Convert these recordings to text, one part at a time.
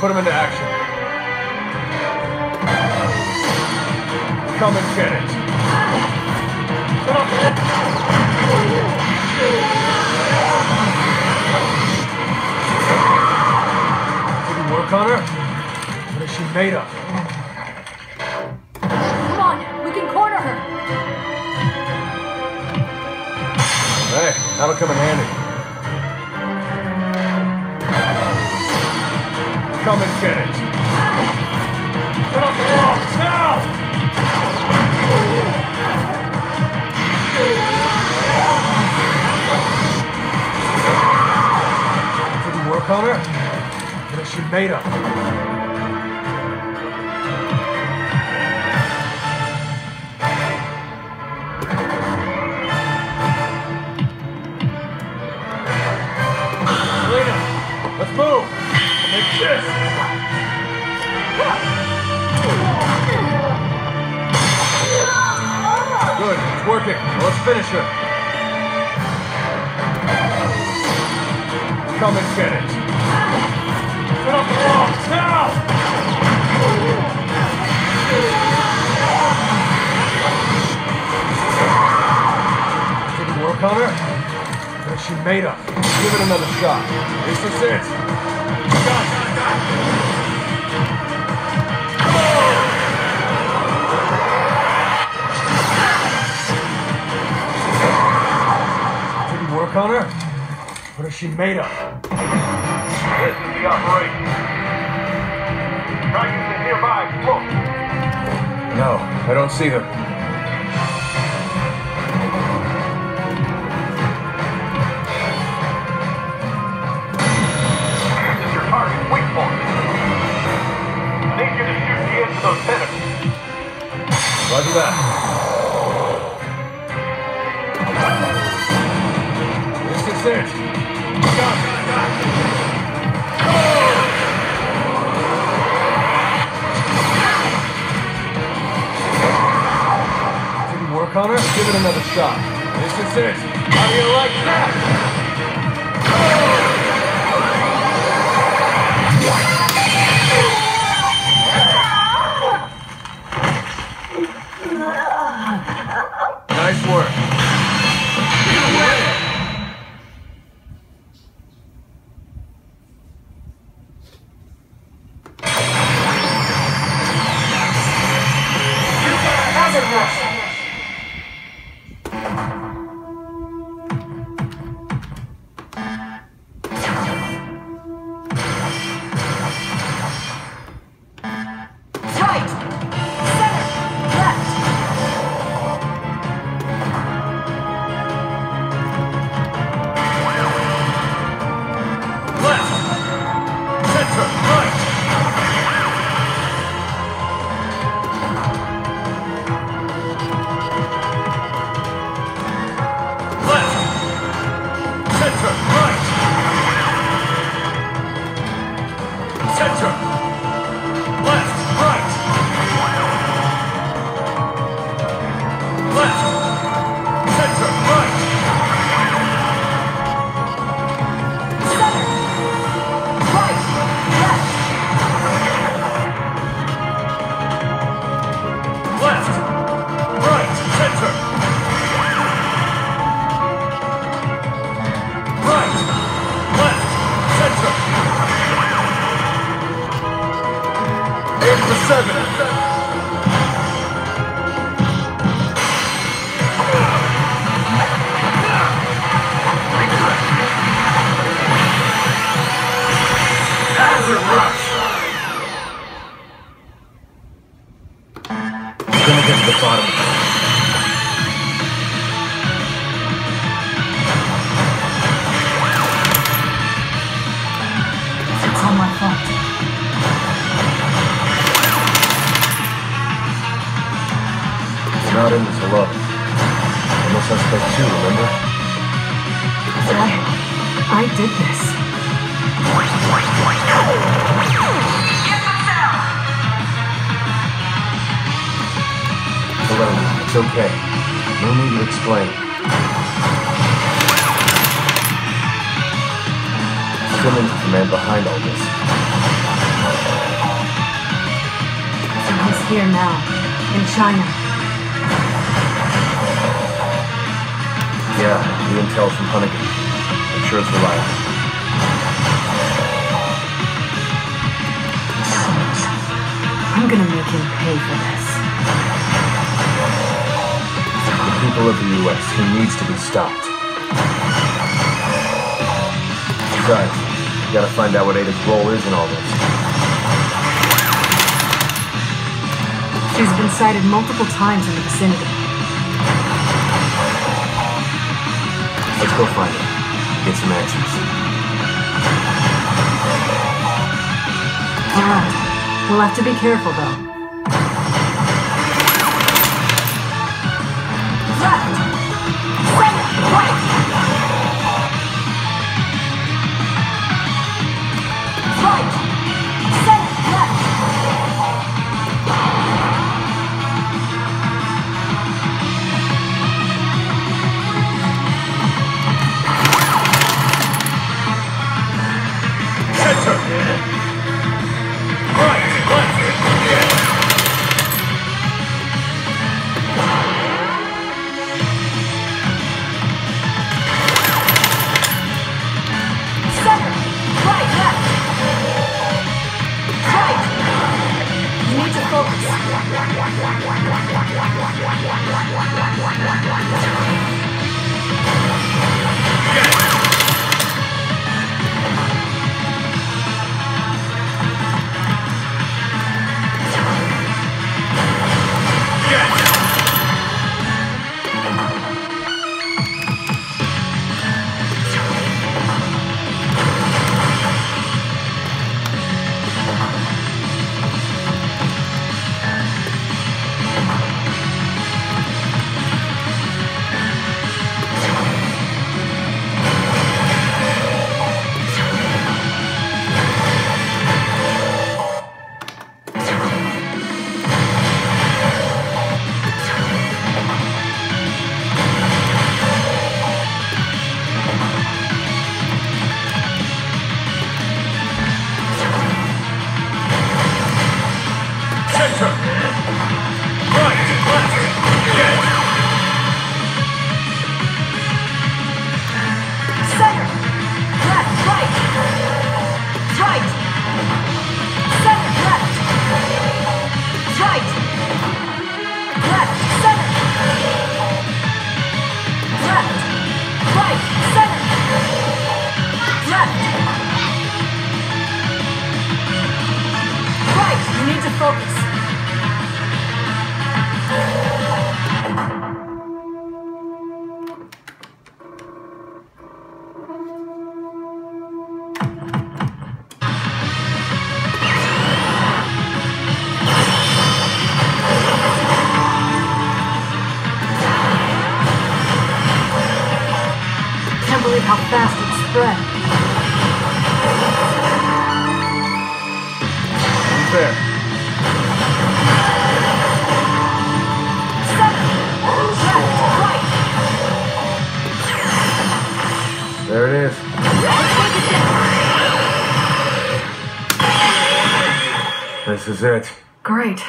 put him into action. Come and get it. Did he work on her? What is she made of? Come on, we can corner her. Hey, that'll come in handy. Come and get it. What is she made of? Is she made up. Give it another shot. This is it. Did it work on her? What is she made of? This is the operation. Try using nearby explosives. No, I don't see them. Roger that. Did it work on her? Give it another shot. This is. How do you like that? Remember? I, I did this. Helena, it's okay. No need to explain. Simmons is the man behind all this. He's here now, in China. Yeah, the intel's from Hunnigan. I'm sure it's reliable. I'm gonna make him pay for this. The people of the U.S. He needs to be stopped. Besides, we gotta find out what Ada's role is in all this. She's been sighted multiple times in the vicinity. Go find her. Get some answers. Alright. We'll have to be careful though. Left! Is it. Great.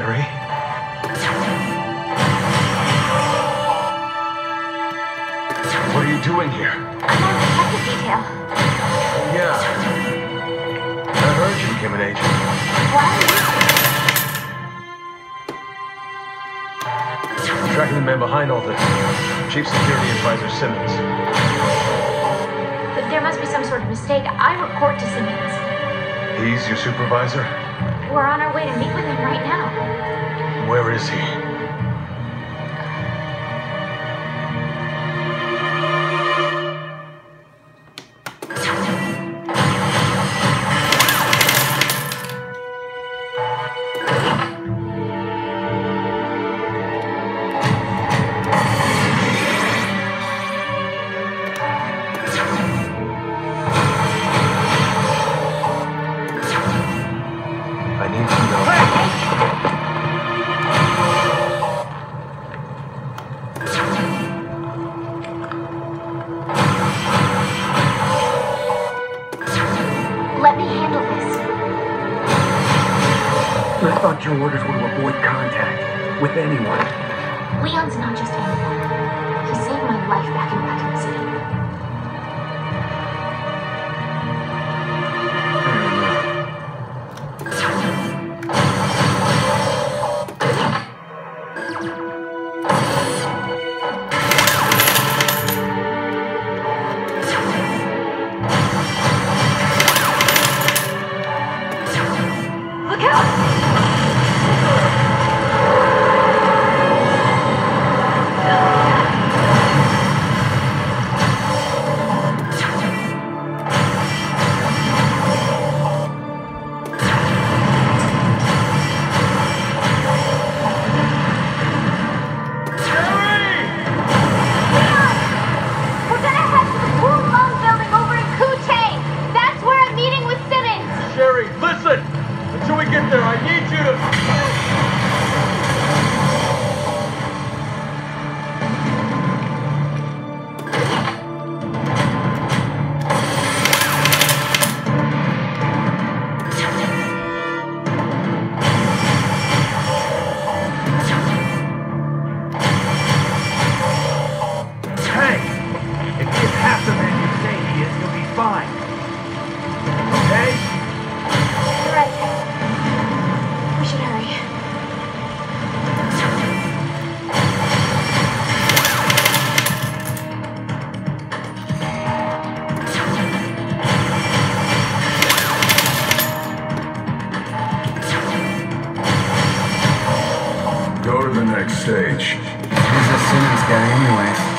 Barry. What are you doing here? I'm to check the detail. Yeah. I heard you became an agent. What? I'm tracking the man behind all this. Chief Security Advisor Simmons. But there must be some sort of mistake. I report to Simmons. He's your supervisor? We're on our way to meet with him right now. Where is he? I thought your orders were to avoid contact with anyone. Leon's not just anyone. He saved my life back in Raccoon City. stage. He's a Sims guy anyway.